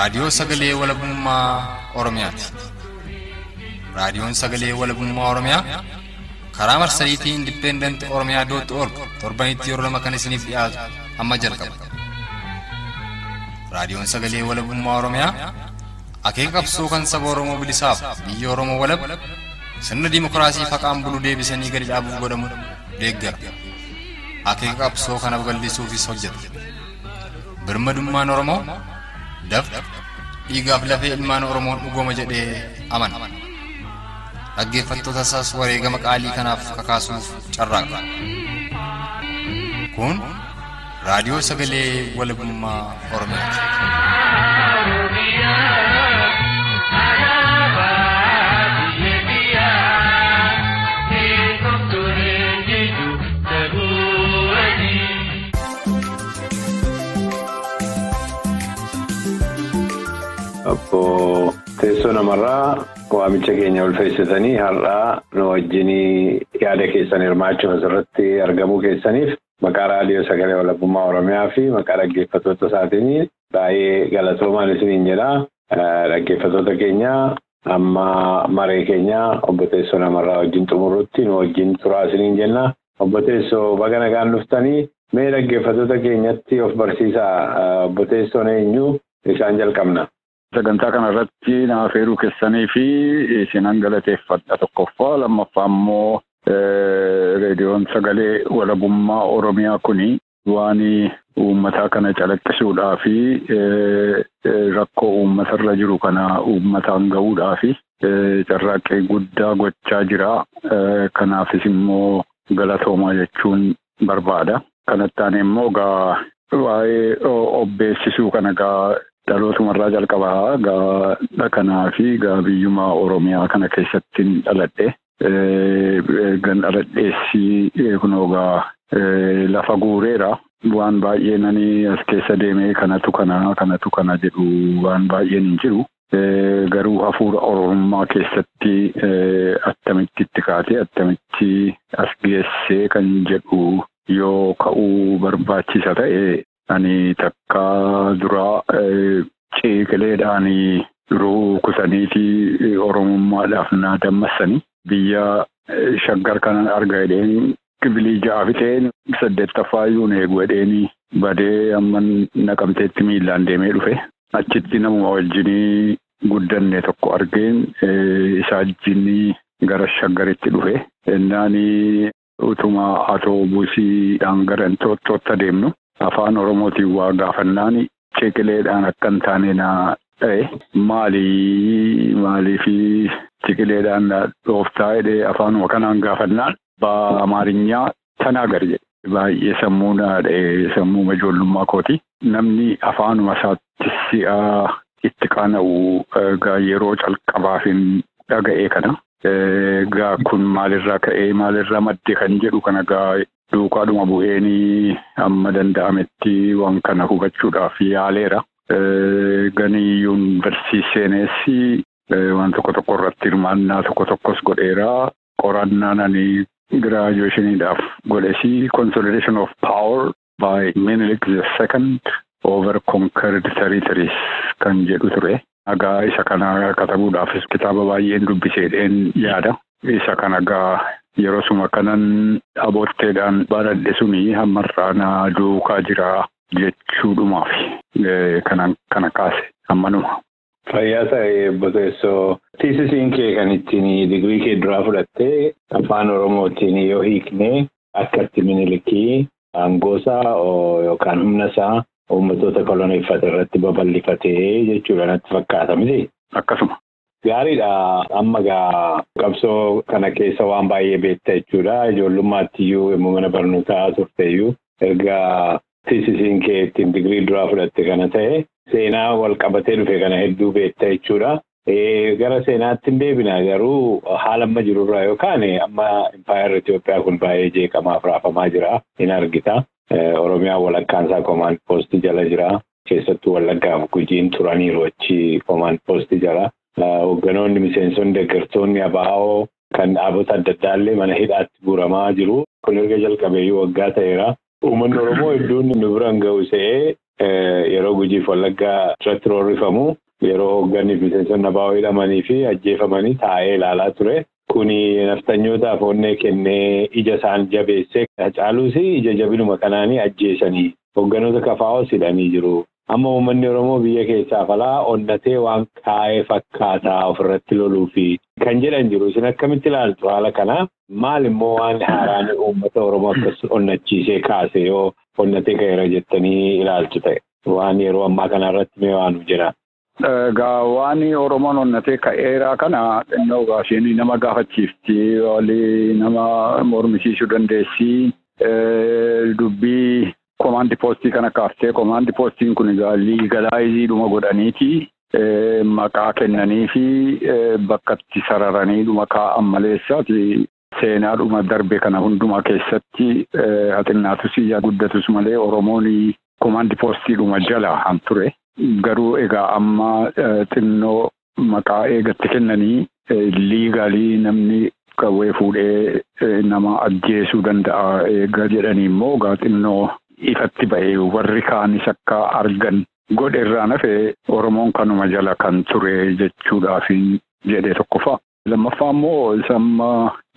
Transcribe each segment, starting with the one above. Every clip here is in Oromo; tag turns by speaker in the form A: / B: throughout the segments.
A: Raadiyoo Sagalee Walabummaa Oromiyaati. Raadiyoon Sagalee Walabummaa Oromiyaa karaa marsariitii Indipendent Oromiyaa dootti org torbanitti yeroo lama kan isiniif dhiyaatu amma jalqaba. Raadiyoon Sagalee Walabummaa Oromiyaa akeeka qabsoo kan saba Oromoo bilisaaf biyya Oromoo walab sirna dimokiraasii faqaan bulu deebisanii gadi dhaabuuf godhamu deeggara. Akeeka qabsoo kana babal'isuufis hojjeta. Birmadummaan Oromoo dafqa dhiigaaf lafee ilmaan Oromoon dhugooma jedhee amana. Dhaggeeffattoota isaas wareegama qaalii kanaaf kakaasuuf carraaqa. Kun raadiyoo sagalee walabummaa Oromiyaati.
B: Teessoo namarraa waamicha keenya ulfeessitanii har'aa nu wajjinii yaada keessan hirmaachuuf asirratti argamuu keessaniif maqaa raadiyoo sagalee walabummaa Oromiyaa fi maqaa dhaggeeffattoota isaatiin baay'ee galatoomaan isiniin jedha. Dhaggeeffattoota keenya amma maree keenya obbo teessoo namarraa wajjin xumurutti nu wajjin turaa isiniin jenna. Obbo teessoo baga nagaan dhuftanii mee dhaggeeffattoota keenyatti of barsiisaa obbo teessoon eenyu isaan jalqabna.
C: Sagantaa kana irratti na affeeruu keessanii fi isinan galateeffadha tokkoffaa lammaffaa immoo reediyoon sagalee walabummaa Oromiyaa kuni waan uummataa kana calaqqisuudhaa fi rakkoo uummatarra jiru kana uummataan gahuudhaa fi carraaqqii guddaa gochaa jira. Kanaafis immoo galatoomaa jechuun barbaada. Kanattaan immoo gaa waa'ee obbeessisuu kana gaa dhalootumarraa jalqabaa gaa kanaa fi gaa biyyummaa Oromiyaa kana keessatti dhaladhe. Gan dhaladheessi kunoo gaa lafa guureera. Waan baay'ee nani as keessa deemee kanatu kana kanatu kana jedhu waan baay'een hin jiru. Garuu hafuura Oromummaa keessatti attamitti itti kaatee attamitti as geessee kan jedhu yoo ka'uu barbaachisa ta'e ani takka duraa ceeqaleedhaan duruu kusaniitii Oromummaadhaaf na dammassanii biyya shaggar kanan arga jedheen kibilii ja'a fixeen saddeettaffaayuun eegu jedheen badee amma naqamteetti miillaan deemee dhufe. Achitti namuma wajjinii guddanne tokko argeen isaa wajjin gara shaggaritti dhufe. Ennaanii utuma atoobusii gara Inxooxxootti adeemnu afaan Oromootiin waa gaafannaan ceeqileedhaan akka hin taane naa ta'e maalii maalii fi ceeqileedhaan dhooftaa jedhee afaanuma kanaan gaafannaan baa amaarinyaa tanaa gadi jedhe baay'ee sammuu naadhee sammuu ijoollummaa kooti namni afaanuma isaatti si'aa itti qaana'u yeroo calqabaaf hin dhaga'ee kana. Gaa kun maalirraa ka'ee maalirraa madde kan jedhu kana gaa duukaadhuma bu'eenii amma danda'ametti waan kana hubachuudhaaf yaaleera. Ganii yuunivarsiitii seeneessi waan tokko tokko irratti hirmaannaa tokko tokkos godheera. Qorannaan ani giraajuweeshiniidhaaf godhesi consolidation of power by Minilik the second over conquered territories kan jedhu ture. Nagaa isa kana katabuudhaafis kitaaba baay'een dubbiseedheen yaada. Isa kana gaa yeroo suma kanan abootteedhaan baradhe suni hammarraa na duukaa jira jechuudhumaaf kanan kana kaase ammanuma.
B: Fayyaa ta'ee obbo Teessoo tiisisiin kee kan ittiin digirii kee duraa fudhattee afaan Oromootiin yoo hiikne akka itti minilikii aangoosaa yookaan humna isaa uummatoota koloneeffate irratti babal'ifatee jechuudha natti fakkaata miti.
C: Akkasuma.
B: Gaariidha. Amma gaa qabsoo kana keessa waan baay'ee beekta jechuudha. Ijoollummaatti iyyuu yommuu mana barnootaa turte iyyuu erga tiisisiin kee ittiin digirii duraa fudhatte kana ta'e seenaa wal qabatee dhufe kana hedduu beekta jechuudha. Gara seenaatti hin deebina garuu haala amma jirurraa yookaan amma impaayarri Itoophiyaa kun baay'ee jeeqamaaf raafamaa jira hin argita. Oromiyaa walakkaan isaa koomaan poostii jala jira. Keessattuu wallaggaaf gujiin turaniiru achi koomaan poostii jala. Hoogganoonni miseensonni deeggartoonni abaa'oo kan dhaabota adda addaallee mana hidhaatti guuramaa jiru. Kun erga jalqabeeyyuu waggaa ta'eera. Uummanni Oromoo hedduun nu biraan ga'u se'ee yeroo gujiif wallaggaa irratti roorrifamu yeroo hoogganni miseensonni abaa'oo hidhamanii fi ajjeefamanii taa'ee ilaalaa ture. Kuni nafxanyootaaf onnee kennee ija isaan jabeessee Hacaaluus ija jabinuma kanaanii ajjeesanii hoogganoota kafaa'os hidhanii jiru. Amma uummanni Oromoo biyya keessaa falaa onnatee waan kaa'ee fakkaataa ofirratti loluu fi kan jedhan jiru. Isin akkamitti ilaaltu haala kanaa? Maal immoo waan haaraan uummata Oromoo akkas onnachiisee kaase yoo onnatee ka'eera jettanii ilaaltu ta'e? Waan yeroo ammaa kana irratti mee waan jira?
C: Egaa waan Oromoon onnatee ka'eeraa kana xinnoo gaasheen nama gaafachiifti walii nama mormisiisuu dandeessi. Dubbii komaandi poostii kana kaaftee komaandi poostiin kun egaa liigalaayiziidhuma godhaniiti maqaa kennanii fi bakkatti sararaniidhuma kaa'an maleessaati. Seenaadhuma darbe kana hundumaa keessatti haxinnaatus yaa guddatus malee Oromoon komaandi poostiidhuma jala han ture. Garuu egaa amma xinnoo maqaa eegatti kennanii liigalii namni qawwee fuudhee nama ajjeesuu danda'a eega jedhanii immoo egaa xinnoo ifatti ba'ee warri kaanis akka argan godhe irraa nafee Oromoon kanuma jala kan ture jechuudhaaf jedhee tokkoffaa. Lammaffaa immoo isamma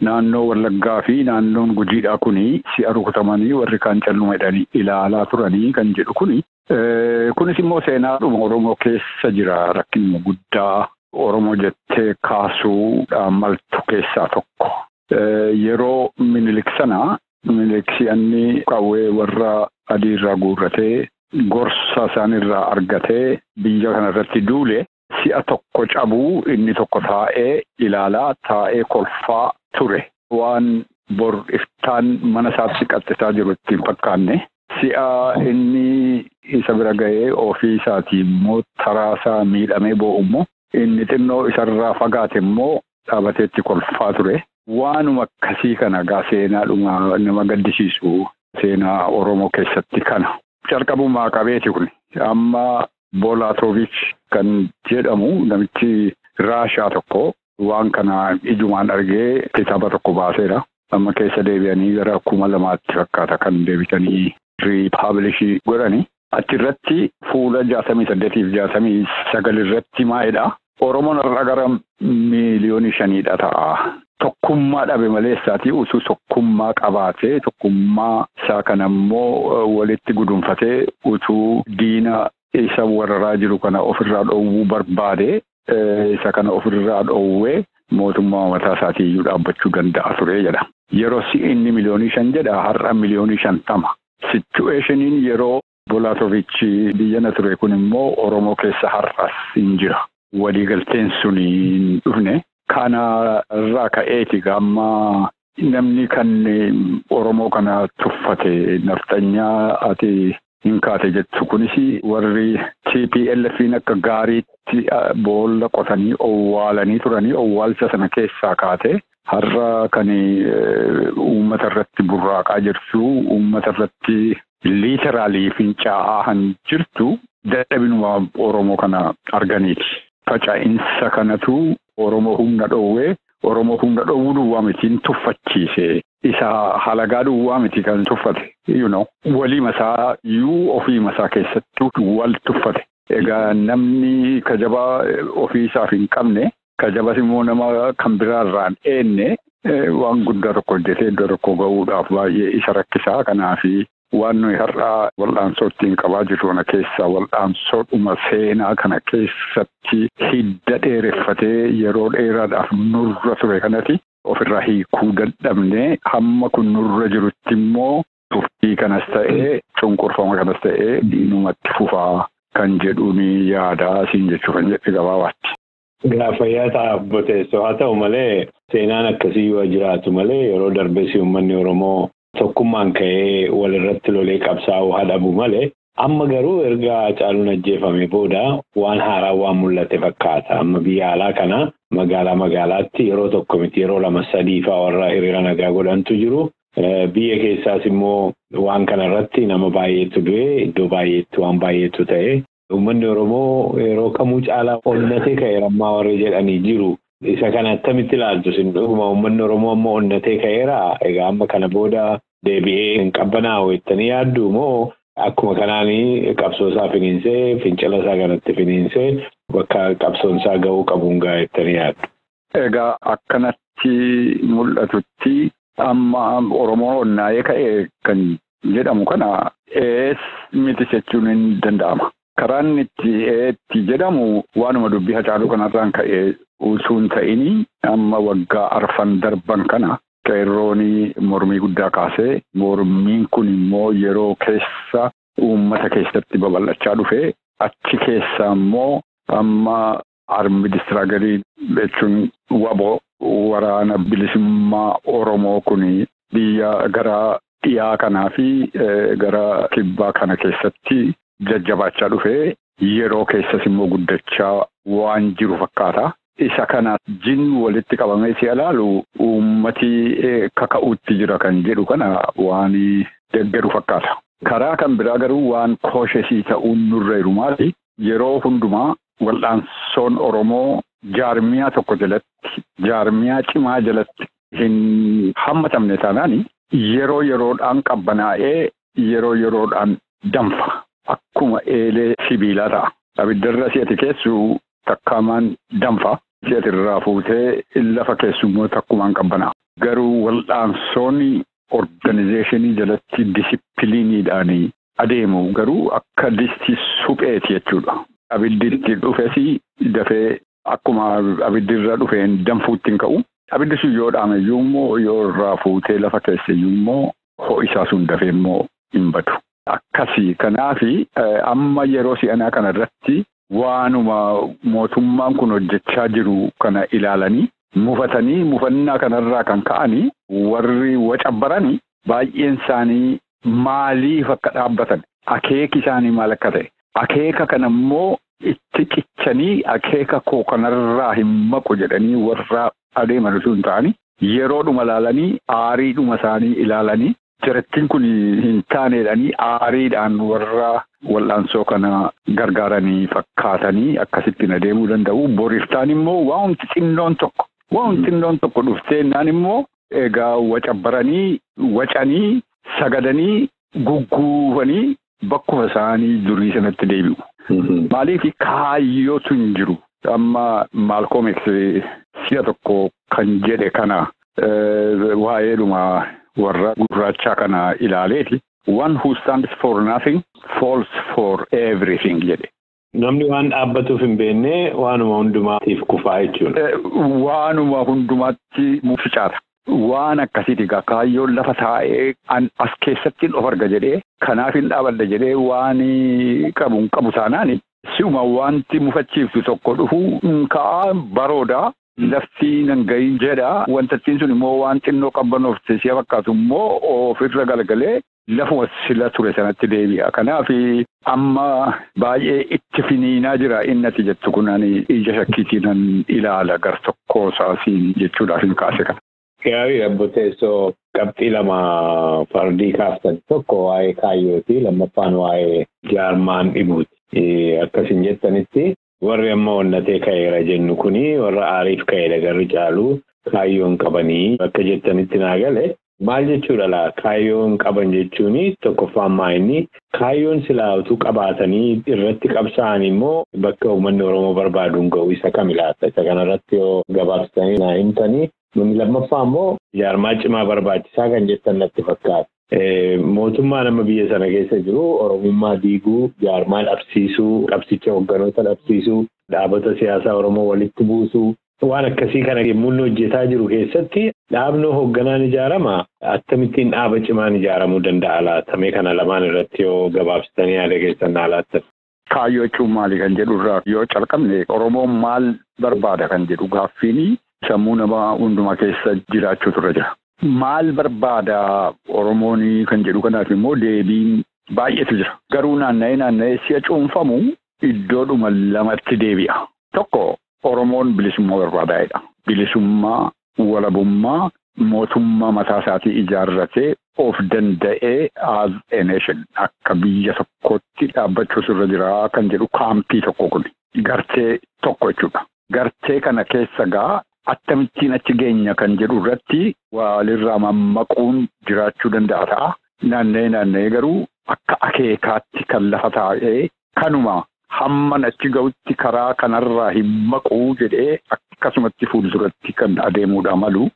C: naannoo Wallaggaa fi naannoon Gujiidhaa kuni si'a rukutamanii warri kaan calluma jedhanii ilaalaa turanii kan jedhu kuni. Kunis immoo seenaadhuma Oromoo keessa jira rakkinuma guddaa Oromoo jettee kaasuudhaan maltu keessaa tokko. Yeroo minilik sana minilik si'anni qawwee warra adiirraa guurratee gorsa isaanirraa argatee biyya kanarratti duule. Si'a tokko cabuu inni tokko taa'ee ilaalaa taa'ee kolfaa ture. Waan bor iftaan mana isaatti qaxxisaa jiru ittiin fakkaanne. Si'a inni isa bira ga'ee ofii isaatii immoo taraasaa miidhamee boo'u immoo inni xinnoo isarraa fagaate immoo dhaabateetti kolfaa ture. Waanuma akkasii kana gaa seenaadhuma nama gaddisiisu seenaa Oromoo keessatti kana. Calqabumaa qabeeti kun amma Boolaatoovich kan jedhamu namichi Raashaa tokko waan kana ijumaan argee kitaaba tokko baaseera. Amma keessa deebi'anii gara kuma lamaatti fakkaata kan deebitanii riippaabilishii godhani. Achirratti fuula jaatamii saddeetiif jaatamii sagal irratti maalidha. Oromoon irra gara miiliyoonii shaniidha ta'a. Tokkummaa dhabe maleessaati utuu tokkummaa qabaatee tokkummaa isaa kana immoo walitti gudunfatee utuu diina isa wararaa jiru kana ofirraa dhoowwuu barbaade isa kana ofirraa dhoowwee mootummaa mataa isaatii iyyuu dhaabbachuu danda'a ture jedha. Yeroo inni miliyoonii shan jedha har'a miliyoonii shantama. Sichueeshiniin yeroo Boolaatovichi biyyana ture kun immoo Oromoo keessa har'as hin jira. Waliigalteen sun hin dhufne. Kana irraa ka'eeti gamma namni kan Oromoo kana tuffate nafxanyaa ati hin kaate jettu kunis warri TPLF'n akka gaariitti boolla qotanii owwaalanii turanii owwaalcha sana keessaa kaate har'a kan uummata irratti burraaqaa jirtu uummata irratti liiteraalii fincaa'aa kan jirtu dadhabinuma Oromoo kana arganiiti. Faca'insa kanatu Oromoo humna dhoowwee Oromoo humna dhoowwuu duwwaa mitiin tuffachiise. Isa halagaa duwwaa miti kan tuffate. Walii masaa iyyuu ofii masaa keessattuu wal tuffate. Egaa namni kajabaa ofii isaaf hin qabne kajabas immoo nama kan biraarraan eenne waan guddaa tokko hojjetee iddoo tokko gahuudhaaf baay'ee isa rakkisaa kanaafi waan nuyi har'aa wal'aansoo ittiin qabaa jirru kana keessaa wal'aansoodhuma seenaa kana keessatti hidda dheereffatee yeroo dheeraadhaaf nurra ture kanati ofirraa hiikuu dadhabne hamma kun nurra jirutti immoo tuftii kanas ta'ee cunqurfama kanas ta'ee diinumatti fufaa kan jedhuun yaadaa siin jechuu kan jedhe gabaabaatti.
B: Gaafayyaa ta'aaf boteessoo haa ta'u malee seenaan akkasii yoo jiraatu malee yeroo darbes uummanni Oromoo tokkummaan ka'ee walirratti lolee qabsaa'uu hadhabu malee amma garuu erga Hacaaluun ajjeefame booda waan haaraa waan mul'ate fakkaata. Amma biyya alaa kana magaalaa magaalaatti yeroo tokko miti yeroo lama sadii fa'aa warra hiriira nagaa godhantu jiru. Biyya keessaas immoo waan kana irratti nama baay'eetu du'e iddoo baay'eetti waan baay'eetu ta'e. Uummanni Oromoo yeroo kamuu caalaa onnatee ka'eera ammaa warri jedhanii jiru. Isa kana attamitti ilaaltu sin dhuguma uummanni Oromoo amma onnatee ka'eera. Egaa amma kana booda deebi'ee hin qabbanaa'u jettanii yaaddu moo akkuma kanaanii qabsoo isaa finiinsee fincila isaa kanatti finiinsee bakka qabsoon isaa ga'uu qabuun gaa'ettanii yaaddu.
C: Egaa akkanatti mul'atutti amma Oromoo onnaa'ee ka'e kan jedhamu kana ees miti jechuun hin danda'ama. Karaan itti eetti jedhamu waanuma dubbii hacaaluu kanarraan ka'ee utuu hin ta'in amma waggaa arfan darban kana qeerroonii mormii guddaa kaasee mormiin kun immoo yeroo keessa uummata keessatti babal'achaa dhufe achi keessa immoo amma armi distiraagarii jechuun waboo waraana bilisummaa Oromoo kun biyya gara dhiyaa kanaa fi gara kibbaa kana keessatti jajjabaachaa dhufe yeroo keessas immoo guddachaa waan jiru fakkaata. Isa kana jin walitti qabamee si ilaalu uummati kaka'uutti jira kan jedhu kana waan deggeru fakkaata. Karaa kan biraa garuu waan kooshesii ta'uun nurra jiru maali? Yeroo hundumaa wal'aansoon Oromoo jaarmiyaa tokko jalatti jaarmiyaa cimaa jalatti hin hammatamne taanaan yeroo yeroodhaan qabbanaa'ee yeroo yeroodhaan danfa. Akkuma eelee sibiilaa ta'a. Abiddarra si'ati keessu takkaamaan danfa. Si'ati irraa fuutee lafa keessummoo takkumaan qabbanaa. Garuu wal'aansoonni organizeeshinii jalatti disipiliiniidhaan adeemu garuu akka distii supheeti jechuudha. Abiddi itti dhufes dafee akkuma abiddirra dhufeen danfuutti hin ka'u. Abiddi sun yoo dhaameyyuu immoo yoo irraa fuutee lafa keesseyyuu immoo ho'isaa sun dafee immoo hin badu. Akkasii kanaafi amma yeroo si'anaa kana irratti waanuma mootummaan kun hojjechaa jiru kana ilaalanii mufatanii mufannaa kanarraa kan ka'anii warri wacabbaranii baay'een isaanii maaliif akka dhaabbatan akeeki isaanii maal akka ta'e akeeka kana immoo itti cichanii akeeka koo kanarraa hin maqu jedhanii warra adeeman osoo hin ta'anii yeroodhuma ilaalanii aariidhuma isaanii ilaalanii. Jarattiin kun hin taaneedhanii aariidhaan warra wal'aansoo kana gargaaranii fakkaatanii akkasittiin adeemuu danda'u. Boriiftaan immoo waanti xinnoon tokko waanti xinnoon tokko dhufteennaan immoo egaa wacabbaranii wacanii sagadanii gugguufanii bakkuma isaanii durii sanatti deebi'u. Maaliif kaayyootu hin jiru. Amma Maalkoom si'a tokko kan jedhe kana waa'eedhuma. Warra gurraachaa kana ilaaleeti. One who stands for nothing falls for everything jedhe.
B: Namni waan dhaabbatuuf hin beekne waanuma hundumaatiif kufaa jechuudha.
C: Waanuma hundumaatti muficaata. Waan akkasiiti egaa kaayyoon lafa taa'ee as keessatti of arga jedhee kanaaf hin dhaabadda jedhee waan qabu hin qabu taanaan si'uma wanti mufachiiftu tokko dhufu ka'aa baroodaa. Lafti nan gahin jedha wantattiin sun immoo waan xinnoo qabbanoofte si'a fakkaatu immoo ofirra galagalee lafuma sila ture sanatti deebi'a. Kanaaf amma baay'ee itti finiinaa jira inni ati jettu kun ija shakkiitiin ilaala gar tokkoo isaasiin jechuudhaaf hin kaase kana.
B: Gaarii abbo teessoo qabxii lama fardii kaaftan tokko waa'ee kaayyooti lammaffaan waa'ee jaarmaan dhibuuti. Akkasiin jettanitti. Warri amma onnatee ka'eera jennu kuni warra aariif ka'eedha garri caalu kaayyoon qabanii akka jettanitti naa gale. Maal jechuudha laa? Kaayyoon qaban jechuun tokkoffaan maa'inni kaayyoon silaa utuu qabaatanii irratti qabsaa'an immoo bakka uummanni Oromoo barbaaduun ga'u isa kami laata isa kanarratti yoo gabaabsitanii naa himtanii lammaffaa immoo jaarmaa cimaa barbaachisaa kan jettan natti fakkaata. Mootummaan amma biyya sana keessa jiru Oromummaa diiguu, jaarmaa dhabsiisuu, qabsicha hogganoota dhabsiisuu, dhaabota siyaasaa Oromoo walitti buusuu waan akkasii kana yommuu hojjetaa jiru keessatti dhaabnoo hoogganaan ijaarama akkamittiin dhaaba cimaan ijaaramuu danda'a laatamee kana lamaan irratti yoo gabaabsitanii yaada keessan naa laattan.
C: Kaayyoo jechuun maali kan jedhu irraa yoo calqabne Oromoon maal barbaada kan jedhu gaaffiin sammuu nama hundumaa keessa jiraachuutu irra jira. Maal barbaada Oromoon kan jedhu kanaaf immoo deebiin baay'eetu jira. Garuu naanna'ee naanna'ee si'a cuunfamu iddoodhuma lamatti deebi'a. Tokko Oromoon bilisummaa barbaadaa'edha. Bilisummaa, walabummaa, mootummaa mataa isaatii ijaarratee of danda'ee as a nation akka biyya tokkotti dhaabbachuus irra jira kan jedhu kaampii tokko kun gartee tokko jechuudha. Gartee kana keessa gaa Akkamittiin achi geenya kan jedhu irratti walirraa mammaquun jiraachuu danda'a ta'a. Naanna'ee naanna'ee garuu akka akeekaatti kan lafa taa'ee kanuma hamman achi ga'utti karaa kanarraa hin maquu jedhee akkasumatti fuulduratti kan adeemuudha malu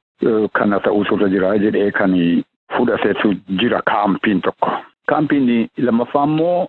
C: kana ta'uutu irra jira jedhee kan fudhateetu jira kaampiin tokko. Kaampiin lammaffaa immoo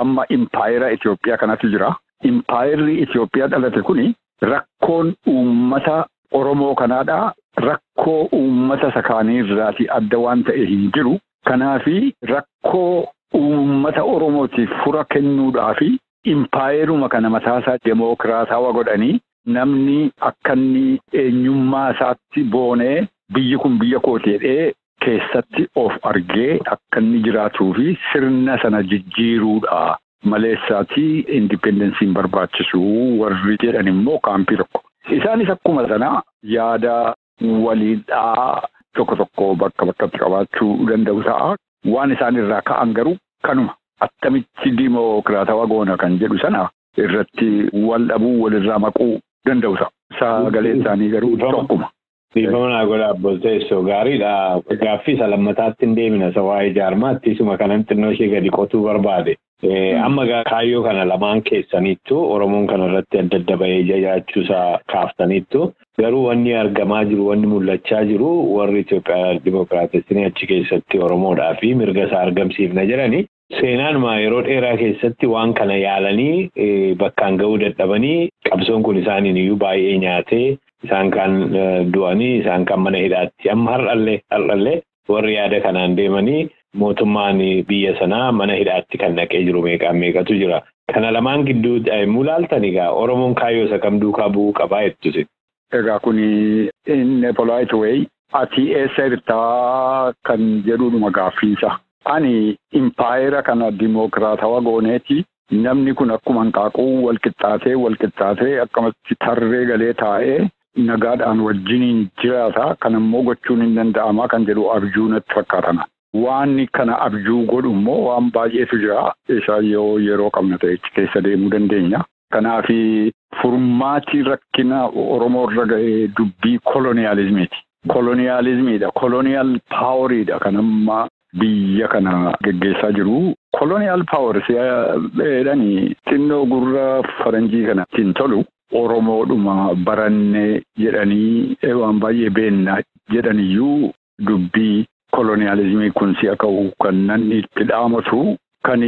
C: amma impaayera Itoophiyaa kanatu jira. Impaayerri Itoophiyaa dhalate kuni rakkoon uummata Oromoo kanaadhaa rakkoo uummata sakaanii irraati adda waan ta'e hin jiru. Kanaafi rakkoo uummata Oromootiif fura kennuudhaafi impaayeruma kana mataasaa demookiraatawaa godhanii namni akka inni eenyummaa isaatti boonee biyyi kun biyya kooti jedhee keessatti of argee akka inni jiraatuu fi sirna sana jijjiiruudha. Maleessaatii indipendensiin barbaachisu warri jedhan immoo kaampii tokko. Isaanis akkuma sana yaada waliidhaa tokko tokko bakka bakkatti qabaachuu danda'u ta'a. Waan isaan irraa ka'an garuu kanuma attamitti dimookiraatawaa goona kan jedhu sana irratti wal dhabuu walirraa maquu danda'u ta'a. Sagaleen isaanii garuu tokkuma.
B: Dhiifama naa godha abboolteessoo gaariidha. Gaaffii isa lammataatti hin deemina isa waa'ee jaarmaatti isuma kanan xinnoo ishee gadi qotuu barbaade. Amma kaayyoo kana lamaan keessaniittu Oromoon kanarratti adda adda bahee jiraachuusaa kaaftaniittu garuu wanni argamaa jiru wanni mul'achaa jiru warri Itoophiyaa Dimookiraatessanii achi keessatti Oromoodhaa fi mirga isaa argamsiifna jedhani. Seenaanuma yeroo dheeraa keessatti waan kana yaalanii bakkaan ga'uu dadhabanii qabsoon kun isaaniin iyyuu baay'ee nyaatee isaan kan du'anii isaan kan mana hidhaatti amma har'allee har'allee warri yaada kanaan deemanii mootummaan biyya sanaa mana hidhaatti kan naqee jiru meeqaan meeqatu jira. Kana lamaan gidduu daa'imuu laaltan egaa Oromoon kaayyoo isa kam duukaa bu'uu qabaa jettusi.
C: Egaa kuni inni polite way ati eessa jirtaa kan jedhudha gaaffiinsa. Ani impaayera kana dimookiraatawaa gooneeti namni kun akkuma hanqaaquu walqixxaatee walqixxaatee akkamatti tarree galee taa'ee nagaadhaan wajjiniin jiraata kan immoo gochuun hin danda'amaa kan jedhu abjuu natti fakkaatana. Waan kana abjuu godhu immoo waan baay'eetu jira. Isaa yoo yeroo qabna ta'e keessa deemuu dandeenya. Kanaaf furmaati rakkina Oromoo irra ga'ee dubbii koloniyaalizmiiti. Koloniyaalizmiidha. Koloniyaal paaworiidha kan amma biyya kana geggeessaa jiru. Koloniyaal paawor jedhanii xinnoo gurra faranjii kanatti tolu. Oromoodhuma baranne jedhanii waan baay'ee beenna jedhaniyyuu dubbii koloniyaalizimii kun si'a ka'u kan namni itti dhaamatu kan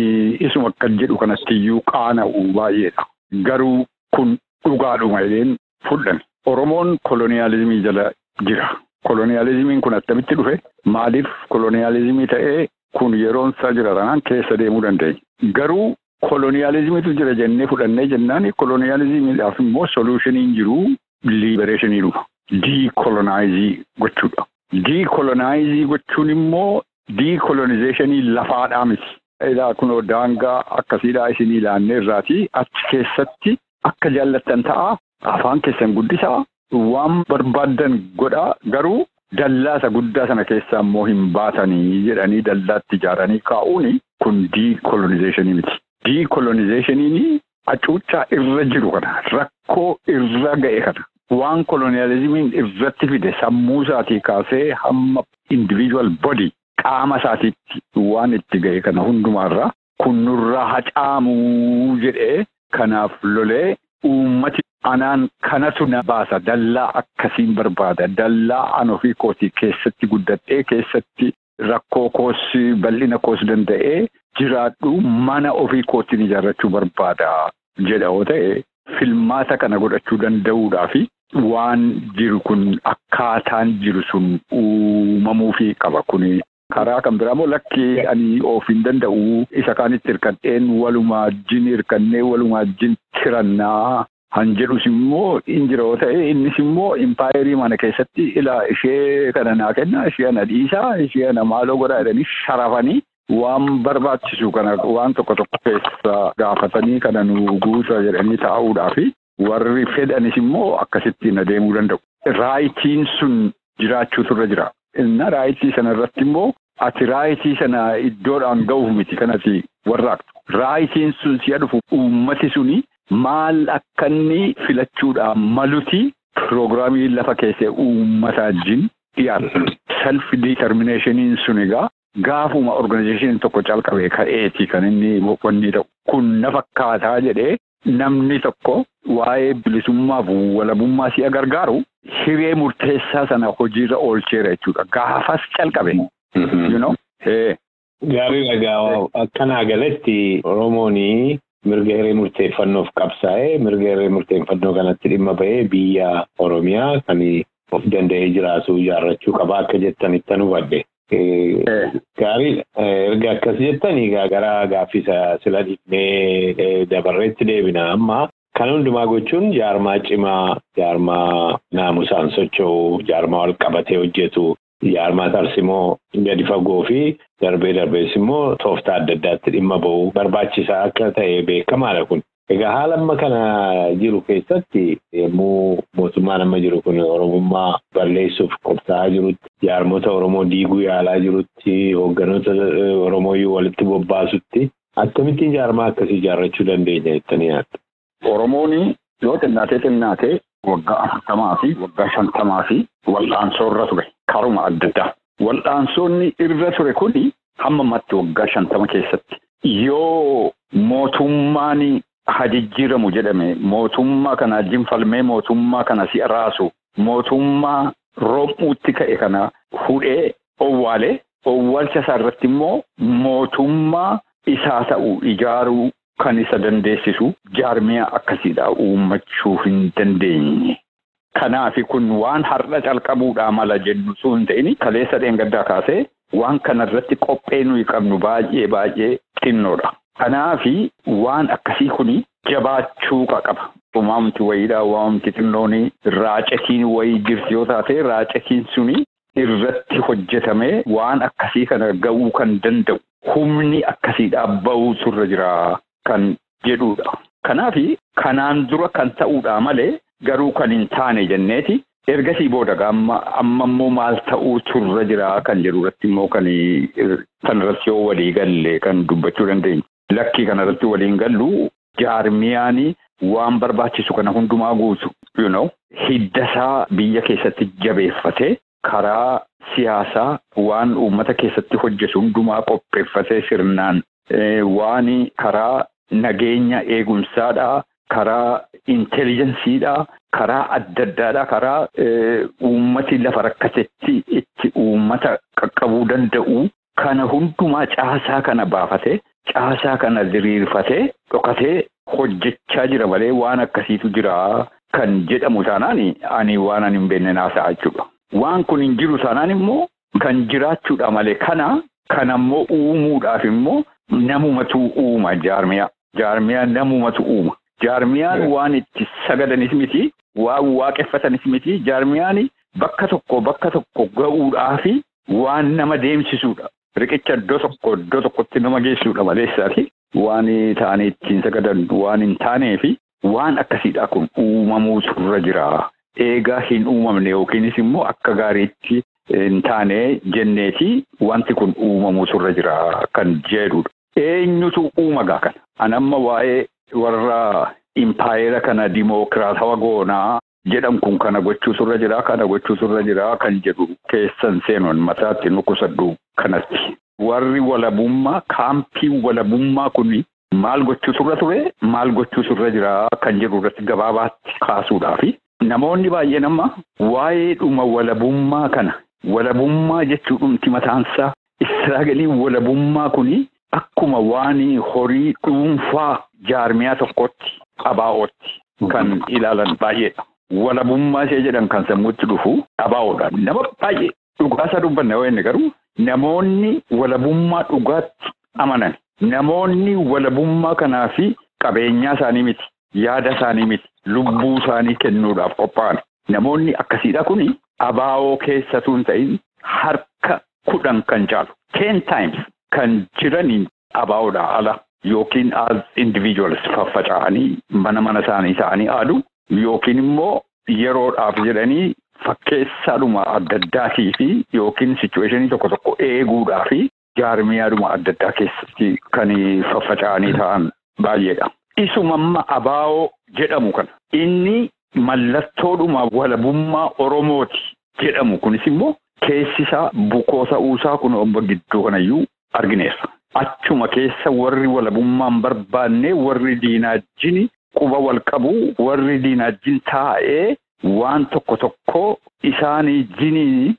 C: isuma akka jedhu kanattiyyuu qaana'u baay'eedha. Garuu kun dhugaadhuma jedheen fudhan. Oromoon koloniyaalizimii jala jira. Koloniyaalizimiin kun attamitti dhufe maaliif koloniyaalizimii ta'ee kun yeroon isaa jira tanaan keessa deemuu dandeenya. Garuu koloniyaalizimiitu jira jennee fudhannee jennaan koloniyaalizimiidhaaf immoo soluushiniin jiru liibereeshiniidhuma. Diikolonaayizii gochuudha. Diikolonaayizii gochuun immoo diikolonizeeshinii lafaadhaa miti. Edaa kunoo daangaa akkasiidhaa isin ilaannee irraati achi keessatti akka jaallattan ta'a afaan keessan guddisaa waan barbaaddan godhaa garuu dallaasa guddaa sana keessaa immoo hin baatanii jedhanii dallaatti ijaaranii kaa'uuni kun diikolonizeeshinii miti. Diikolonizeeshiniin hacuuccaa irra jiru kana rakkoo irra ga'e kana waan koloniyaalizimiin irratti fide sammuu isaatii kaasee hamma individual body qaama isaatiitti waan itti ga'e kana hundumaarraa kun nurraa hacaamuu jedhee kanaaf lolee uummati anaan kanatu na baasa. Dallaa akkasiin barbaada dallaa an ofii kootii keessatti guddadhee keessatti rakkoo koos bal'ina koos danda'ee jiraadhu mana ofii kootiin ijaarrachuu barbaada jedha yoo ta'e filmaata kana godhachuu danda'uudhaafi waan jiru kun akkaataan jiru sun uumamuufii qaba kuni. Karaa kan biraa immoo lakki ani of hin danda'u isa kaanitti hirkadheen walumaa wajjin hirkannee walumaa wajjin tirannaa han jedhus immoo hin jira yoo ta'e innis immoo impaayerii mana keessatti ilaa ishee kana naa kenna ishee ana dhiisaa ishee ana maaloo godhaa jedhanii sharafanii waan barbaachisu kana waan tokko tokko keessa gaafatanii kana nu guuta jedhanii taa'uudhaafi warri fedhanis immoo akkasittiin adeemuu danda'u. Raayitiin sun jiraachuutu irra jira. Inna raayitii sana irratti immoo ati raayitii sana iddoodhaan ga'uuf miti kanatti warraaqtu. Raayitiin sun si'a dhufu uummati suni maal akka inni filachuudhaan maluti piroogiraamii lafa keessee uummata wajjin dhiyaata. Self determinationiin sun egaa gaafuma organizeeshiniin tokko calqabee ka'eeti kan inni wanni ta'u kun na fakkaataa jedhee namni tokko waa'ee bilisummaaf walabummaa si'a gargaaru hiree murteessaa sana hojiirra oolcheera jechuudha. Gaafas calqabe.
B: Gaariidha gaa akkanaa galatti Oromoon mirga hiree murteeffannoof qabsaa'ee mirga hiree murteeffannoo kanatti dhimma ba'ee biyya Oromiyaa kan of danda'ee jiraatu ijaarrachuu qaba akka jettanitti nu hubadhe. Gaariidha. Erga akkas jettanii gara gaaffisa sila dhiifnee dabarreetti deebina amma kan hundumaa gochuun jaarmaa cimaa jaarmaa naamusaan socho'u jaarmaa wal qabatee hojjetu jaarmaa tarsimoo gadi fagoo fi darbee darbees immoo tooftaa adda addaatti dhimma ba'u barbaachisaa akka ta'e beekamaadha kun. Egaa haala amma kana jiru keessatti yommuu mootummaan amma jiru kun Oromummaa balleessuuf qophaa'aa jirutti jaarmota Oromoo diiguu yaalaa jirutti hoogganoota Oromooyyuu walitti bobbaasutti akkamittiin jaarmaa akkasii ijaarrachuu dandeenya jettanii yaaddu?
C: Oromoon yoo xinnaatee xinnaatee waggaa afurtamaa fi waggaa shantamaa fi wal'aansoo irra ture karuma adda addaa. Wal'aansoonni irra ture kun hamma ammatti waggaa shantama keessatti yoo mootummaan hajijjiiramu jedhame mootummaa kana wajjin falmee mootummaa kana si'a raasu mootummaa roobmuutti ka'e kana hudhee owwaale owwaalcha isaa irratti immoo mootummaa isaa ta'u ijaaruu kan isa dandeessisu jaarmiyaa akkasiidha uummachuu hin dandeenye. Kanaafi kun waan har'a calqabuudhaa mala jennu sun hin ta'in kaleessa dheengaddaa kaasee waan kana irratti qophee nuyi qabnu baay'ee baay'ee xinnoodha. Kanaafi waan akkasii kun jabaachuu qaba. Uumamti wayiidhaa uumamti xinnoon raacetiin wayii jirti yoo taate raacetiin suni irratti hojjetamee waan akkasii kana ga'uu kan danda'u humni akkasiidhaa ba'uutu irra jira kan jedhudha. Kanaafi kanaan dura kan ta'uudha malee garuu kan hin taane jenneeti. Ergasii booda amma immoo maal ta'uutu irra jira kan jedhu irratti immoo kan kanarratti yoo walii galle kan dubbachuu dandeenya. Lakkii kanarratti waliin gallu jaarmiyaan waan barbaachisu kana hundumaa guutu you know hiddasaa biyya keessatti jabeeffatee karaa siyaasaa waan uummata keessatti hojjetu hundumaa qopheeffatee sirnaan waan karaa nageenya eegumsaadhaa karaa intelijensiidhaa karaa adda addaadhaa karaa uummati lafa rakkatetti itti uummata qaqqabuu danda'u kana hundumaa caasaa kana baafatee caasaa kana diriirfatee dhokatee hojjechaa jira malee waan akkasiitu jira kan jedhamu taanaan ani waan ani hin beekne naasa'a jechuudha. Waan kun hin jiru taanaan immoo kan jiraachuudha malee kana kana immoo uumuudhaaf immoo namumatu uuma jaarmiyaa. Jaarmiyaa namumatu uuma. Jaarmiyaan waan itti sagadanis miti waan waaqeffatanis miti jaarmiyaan bakka tokko bakka tokko ga'uudhaafi waan nama deemsisuudha. Riqicha iddoo tokko iddoo tokkotti nama geessuudha maleessaati. Waan ta'anii ittiin sagadan waan hin taaneefi waan akkasiidha kun uumamuutu irra jira. Eegaa hin uumamne yookiinis immoo akka gaariitti hin taane jenneeti wanti kun uumamuutu irra jira kan jedhudha. Eenyutu uumagaa kana? An amma waa'ee warra impaayera kana dimookiraatawaa goonaa jedhan kun kana gochuutu irra jira kana gochuutu irra jira kan jedhu keessan seenuun mataatti nu kusadhu kanatti. Warri walabummaa kaampii walabummaa kun maal gochuutu irra ture maal gochuutu irra jira kan jedhu irratti gabaabaatti kaasuudhaafi. Namoonni baay'een amma waa'ee dhuma walabummaa kana walabummaa jechuudhumti mataansaa israagaliin walabummaa kuni akkuma waan horii dhuunfaa jaarmiyaa tokkotti abaa'ootti kan ilaalan baay'eedha. Walabummaa ishee jedhan kan sammuutti dhufu abaa'oodha. Nama baay'ee dhugaasaa dubbanna yoo inni garuu namoonni walabummaa dhugaatti amanan namoonni walabummaa kanaa fi qabeenyaa isaanii miti yaada isaanii miti lubbuu isaanii kennuudhaaf qophaa'an namoonni akkasiidha kuni abaa'oo keessatu hin ta'in harka kudhan kan caalu ten times kan jiranii abaa'oodha ala. Yookiin as individuals faffaca'anii mana mana isaanii ta'anii aadu yookiin immoo yeroodhaaf jedhanii fakkeessaadhuma adda addaatii fi yookiin sichuweeshinii tokko tokko eeguudhaa fi jaarmiyaadhuma adda addaa keessatti kan faffaca'anii ta'an baay'eedha. Isumamma abaa'oo jedhamu kana inni mallattoodhuma walabummaa Oromooti jedhamu kunis immoo keessi isaa bukoo ta'uusaa kun obbo gidduu kanayyuu argineerra. Achuma keessa warri walabummaan barbaanne warri diinaajjin quba wal qabu warri diinaajjin taa'ee waan tokko tokko isaanii jiniin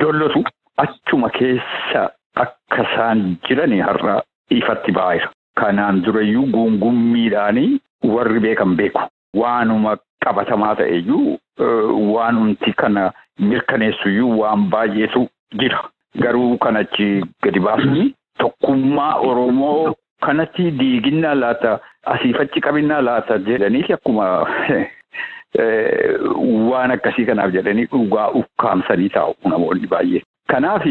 C: dollotu achuma keessa akka isaan jiran har'a ifatti ba'eera. Kanaan durayyuu guungummiidhaanii warri beekan beeku. Waanuma qabatamaa ta'eyyuu waanumti kana mirkaneessuyyuu waan baay'eetu jira. Garuu kanachi gadi baasuun tokkummaa Oromoo kanatti diiginnaa laata asiifachi qabinnaa laata jedhanii akkuma waan akkasii kanaaf jedhanii dhugaa ukkaamsanii taa'u namoonni baay'ee. Kanaaf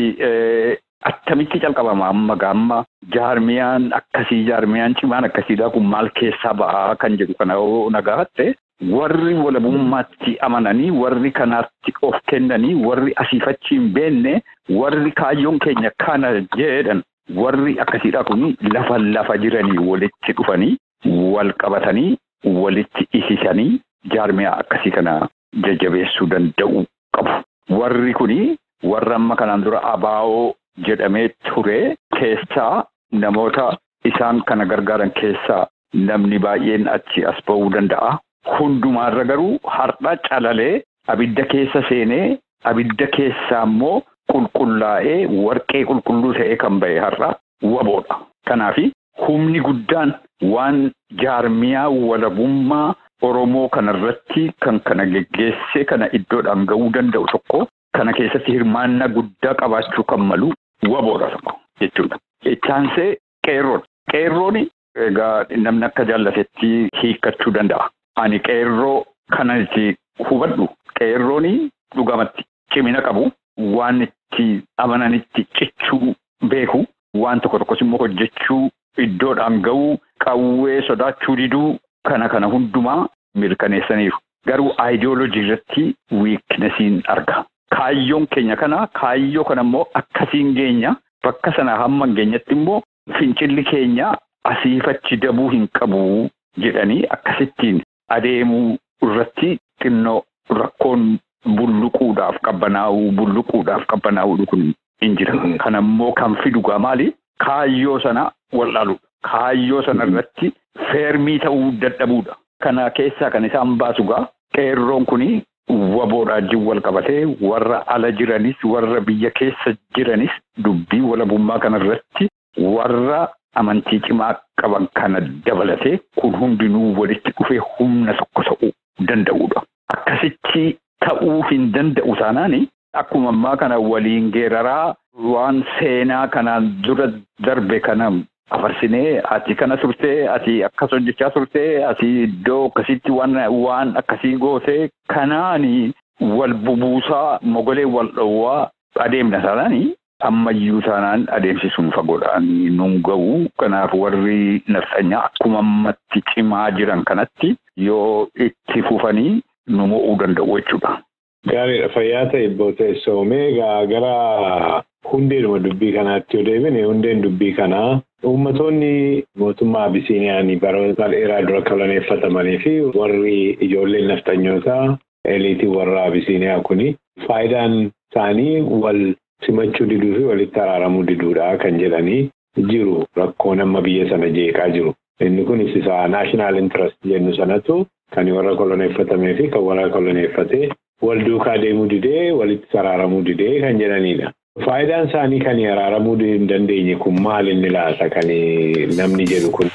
C: attamitti calqabama amma gaamma jaarmiyaan akkasii jaarmiyaan cimaan akkasiidhaa kun maal keessaa ba'aa kan jedhu kana nagaatte warri walabummaatti amananii warri kanaatti of kennanii warri asiifachi hin beenne warri kaayyoon keenya kana jedhan warri akkasiidhaa kun lafa lafa jiranii walitti dhufanii wal qabatanii walitti isisanii jaarmiyaa akkasii kana jajjabeessuu danda'u qabu. Warri kuni warra amma kanaan dura abaa'oo jedhamee ture keessaa namoota isaan kana gargaaran keessaa namni baay'een achi as ba'uu danda'a. Hundumaarra garuu har'a calalee abidda keessa seenee abidda keessaa immoo qulqullaa'ee warqee qulqulluu ta'ee kan ba'e har'a waboodha. Kanaaf humni guddaan waan jaarmiyaa walabummaa Oromoo kanarratti kan kana geggeessee kana iddoodhaan ga'uu danda'u tokko kana keessatti hirmaannaa guddaa qabaachuu kan malu waboodha tokko jechuudha. Ittaansee qeerroodha. Qeerroon egaa namni akka jaallatetti hiikkachuu danda'a. Ani qeerroo kanatti hubadhu qeerroon dhugamatti cimina qabu waan amananitti cichuu beeku waan tokko tokkos immoo hojjechuu iddoodhaan ga'uu qawwee sodaachuu diduu kana kana hundumaa mirkaneessaniiru. Garuu aayidiyoolojii irratti wiiknesiin arga. Kaayyoon keenya kana kaayyoo kana immoo akkasiin geenya bakka sana hamma geenyatti immoo fincilli keenya asiifachi dabuu hin qabu jedhanii akkasittiin adeemuu irratti xinnoo rakkoon bulluquudhaaf qabbanaa'uu bulluquudhaaf qabbanaa'uu kun hin jira. Kana immoo kan fidu gaa maali? Kaayyoo sana wal'aaluudha. Kaayyoo sana irratti feermii ta'uu dadhabuudha. Kana keessaa kan isaan baasu gaa qeerroon kuni waboodhaajin wal qabatee warra ala jiranis warra biyya keessa jiranis dubbii walabummaa kanarratti warra amantii cimaa qaban kana dabalatee kun hundinuu walitti dhufee humna tokko ta'uu danda'uudha. Akkasitti ta'uu hin danda'u taanaani akkuma ammaa kana waliin geeraraa waan seenaa kanaan dura darbe kana afarsinee ati kana turtee ati akkas hojjechaa turtee ati iddoo akkasitti waan waan akkasii gootee kanaani wal bubuusaa mogolee wal dhowwaa adeemna taanaani ammayyuu taanaan adeemsisuun fagoodhaan nun ga'u. Kanaaf warri nafxanyaa akkuma ammatti cimaa jiran kanatti yoo itti fufanii nu mo'uu danda'u jechuudha.
B: Gaariidha fayyaa ta'e booteessoomee gara hundeedhuma dubbii kanaatti yoo deebine hundeen dubbii kanaa uummattoonni mootummaa Abisiiniyaanii baroota dheeraa dura koloneeffatamanii fi warri ijoolleen nafxanyootaa eliitii warra Abisiiniyaa kuni faayidaan isaanii wal simachuu diduu fi walitti araaramuu diduudha kan jedhanii jiru rakkoon amma biyya sana jeeqaa jiru. Inni kunis isa naashinaal intirest jennu sanatu kan warra koloneeffatamee fi kan warra koloneeffatee wal duukaa deemuu didee walitti araaramuu didee kan jedhanidha. Faayidaan isaanii kan araaramuu hin dandeenye kun maal inni laata kan namni jedhu kun